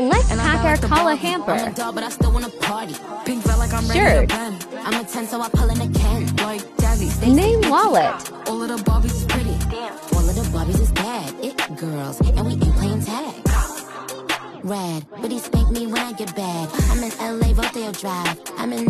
Let's And pack our like Kala hamper. I'm a doll, but I still wanna party. Pink felt like I'm ready Shirt. to bend. I'm a 10, so I pull in a can. Like Jazzy, stay Name wallet. All of the Barbies is pretty. Damn. All of the Barbies is bad. It girls, and we ain't playing tag. Rad, but he spanked me when I get bad. I'm in LA, Rodeo Drive. I'm in New